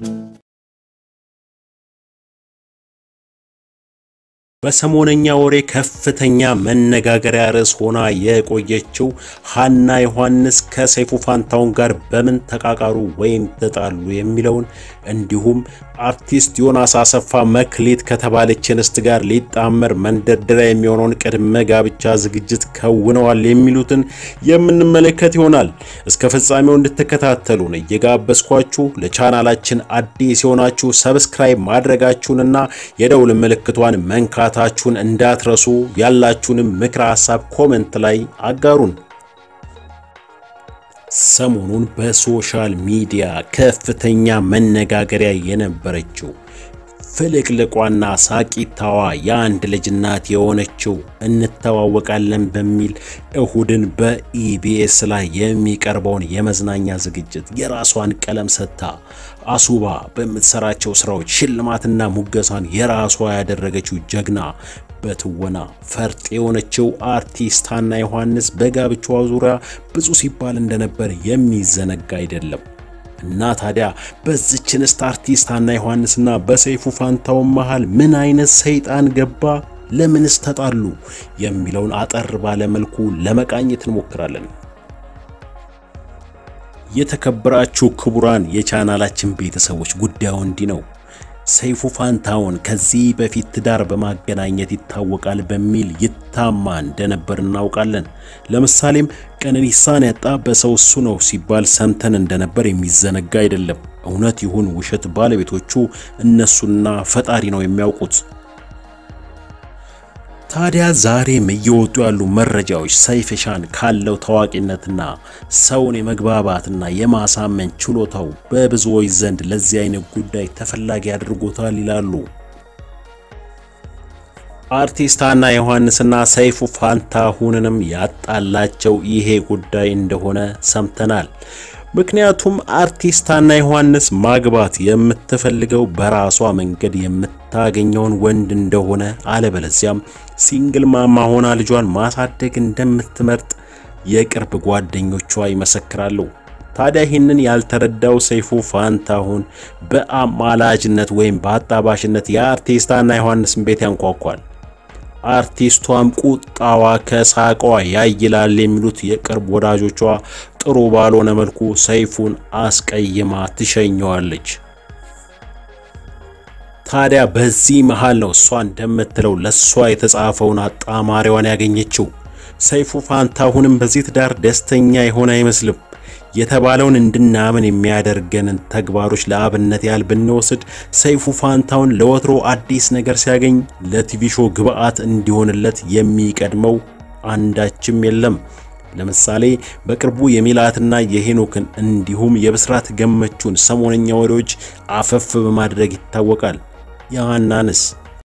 Thank you. በሰሞነኛ ወሬ ከፍተኛ መነጋገሪያ ርዕስ ሆና የቆየችው ሀና ዮሐንስ ከሰይፉ ፋንታሁን ጋር በምን ተቃቃሩ ወይም ተጣሉ የሚለውን እንዲሁም አርቲስት ዮናስ አሰፋ መክሊት ከተባለች እንስት ጋር ሊጣመር መንደርደሪያ የሚሆነውን ቅድመ ጋብቻ ዝግጅት ከውነዋል የሚሉትን የምንመለከት ይሆናል። እስከ ፍጻሜው እንድትከታተሉን እየጋበዝኳችሁ ለቻናላችን አዲስ የሆናችሁ subscribe ማድረጋችሁንና የደውል ምልክቷን መንካታችሁን እንዳትረሱ። ያላችሁንም ምክረ ሀሳብ comment ላይ አጋሩን። ሰሞኑን በ social media ከፍተኛ መነጋገሪያ የነበረችው ፍልቅልቋና ሳቂታዋ የአንድ ልጅ እናት የሆነችው እንተዋወቃለን በሚል እሁድን በኢቢኤስ ላይ የሚቀርበውን የመዝናኛ ዝግጅት የራሷን ቀለም ሰጥታ አሱባ በምትሰራቸው ስራዎች ሽልማትና ሙገሳን የራሷ ያደረገችው ጀግና በትወና ፈርጥ የሆነችው አርቲስት ሀና ዮሐንስ በጋብቻዋ ዙሪያ ብዙ ሲባል እንደነበር የሚዘነጋ አይደለም። እና ታዲያ በዚች እንስት አርቲስት ሀና ዮሐንስና በሰይፉ ፋንታሁን መሃል ምን አይነት ሰይጣን ገባ? ለምንስ ተጣሉ? የሚለውን አጠር ባለ መልኩ ለመቃኘት እንሞክራለን። የተከበራችሁ ክቡራን የቻናላችን ቤተሰቦች ጉዳዩ እንዲህ ነው። ሰይፉ ፋንታሁን ከዚህ በፊት ትዳር በማገናኘት ይታወቃል በሚል ይታማ እንደነበር እናውቃለን። ለምሳሌም ቀነኒሳን ያጣ በሰው እሱ ነው ሲባል ሰምተን እንደነበር የሚዘነጋ አይደለም። እውነት ይሁን ውሸት ባለቤቶቹ እነሱና ፈጣሪ ነው የሚያውቁት። ታዲያ ዛሬም እየወጡ ያሉ መረጃዎች ሰይፍሻን ካለው ታዋቂነትና ሰውን የመግባባትና የማሳመን ችሎታው በብዙዎች ዘንድ ለዚህ አይነት ጉዳይ ተፈላጊ አድርጎታል ይላሉ። አርቲስት ሀና ዮሐንስና ሰይፉ ፋንታሁንንም ያጣላቸው ይሄ ጉዳይ እንደሆነ ሰምተናል። ምክንያቱም አርቲስት ሀና ዮሐንስ ማግባት የምትፈልገው በራሷ መንገድ የምታገኘውን ወንድ እንደሆነ አለበለዚያም single mama ሆና ልጇን ማሳደግ እንደምትመርጥ የቅርብ ጓደኞቿ ይመሰክራሉ። ታዲያ ይህንን ያልተረዳው ሰይፉ ፋንታሁን በአማላጅነት ወይም በአጣባሽነት የአርቲስት ሀና ዮሐንስን ቤት ያንኳኳል። አርቲስቷም ቁጣዋ ከሳቋ ያይላል የሚሉት የቅርብ ወዳጆቿ ጥሩ ባልሆነ መልኩ ሰይፉን አስቀይማ ትሸኘዋለች። ታዲያ በዚህ መሃል ነው እሷ እንደምትለው ለሷ የተጻፈውን አጣማሪዋን ያገኘችው። ሰይፉ ፋንታሁንም በዚህ ትዳር ደስተኛ የሆነ አይመስልም። የተባለውን እንድናምን የሚያደርገንን ተግባሮች ለአብነት ያህል ብንወስድ ሰይፉ ፋንታሁን ለወትሮ አዲስ ነገር ሲያገኝ ለቲቪ ሾው ግብአት እንዲሆንለት የሚቀድመው አንዳችም የለም። ለምሳሌ በቅርቡ የሚላትና የሄኖክን እንዲሁም የብስራት ገመቹን ሰሞነኛ ወሬዎች አፈፍ በማድረግ ይታወቃል። የሀናንስ